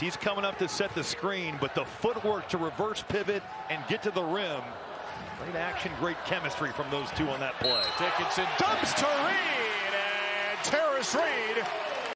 He's coming up to set the screen, but the footwork to reverse pivot and get to the rim. Great action, great chemistry from those two on that play. Dickinson dumps to Reed, and Tarris Reed